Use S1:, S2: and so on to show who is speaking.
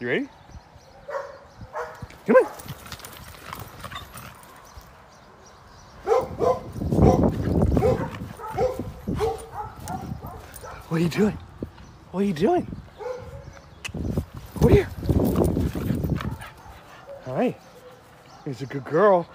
S1: You ready? Come on. What are you doing? What are you doing? Come here. All right. He's a good girl.